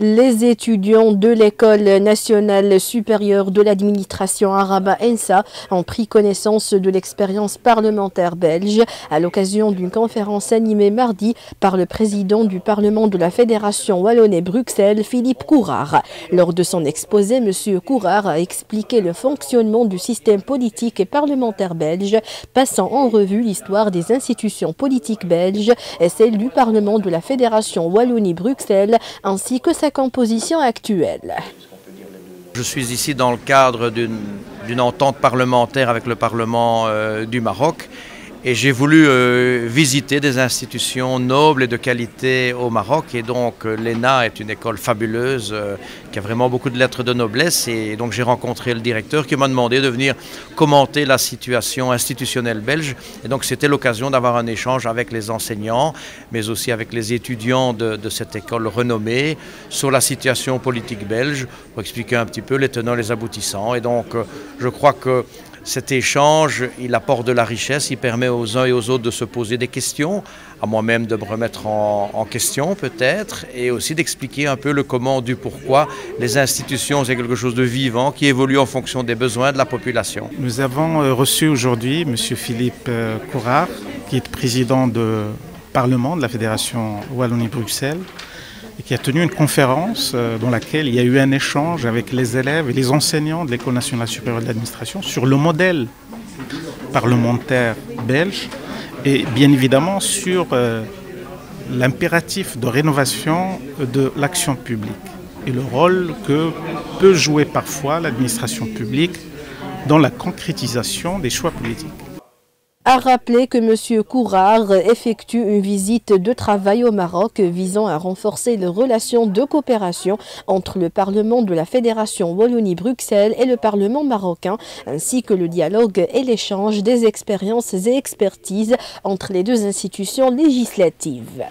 Les étudiants de l'École nationale supérieure de l'administration arabe ENSA ont pris connaissance de l'expérience parlementaire belge à l'occasion d'une conférence animée mardi par le président du Parlement de la Fédération Wallonnais-Bruxelles, Philippe Courard. Lors de son exposé, M. Courard a expliqué le fonctionnement du système politique et parlementaire belge, passant en revue l'histoire des institutions politiques belges et celle du Parlement de la Fédération Wallonie-Bruxelles ainsi que sa composition actuelle. Je suis ici dans le cadre d'une entente parlementaire avec le Parlement euh, du Maroc et j'ai voulu euh, visiter des institutions nobles et de qualité au Maroc. Et donc euh, l'ENA est une école fabuleuse euh, qui a vraiment beaucoup de lettres de noblesse. Et donc j'ai rencontré le directeur qui m'a demandé de venir commenter la situation institutionnelle belge. Et donc c'était l'occasion d'avoir un échange avec les enseignants, mais aussi avec les étudiants de, de, cette école renommée sur la situation politique belge pour expliquer un petit peu les tenants, les aboutissants. Et donc je crois que cet échange, il apporte de la richesse, il permet aux uns et aux autres de se poser des questions, à moi-même de me remettre en, question peut-être, et aussi d'expliquer un peu le comment, du pourquoi. Les institutions, c'est quelque chose de vivant qui évolue en fonction des besoins de la population. Nous avons euh, reçu aujourd'hui M. Philippe euh, Courard, qui est président du Parlement de la Fédération Wallonie-Bruxelles, et qui a tenu une conférence euh, dans laquelle il y a eu un échange avec les élèves et les enseignants de l'École nationale supérieure de l'administration sur le modèle parlementaire belge et bien évidemment sur euh, l'impératif de rénovation de l'action publique et le rôle que peut jouer parfois l'administration publique dans la concrétisation des choix politiques a rappelé que M. Courard effectue une visite de travail au Maroc visant à renforcer les relations de coopération entre le Parlement de la Fédération Wallonie-Bruxelles et le Parlement marocain, ainsi que le dialogue et l'échange des expériences et expertises entre les deux institutions législatives.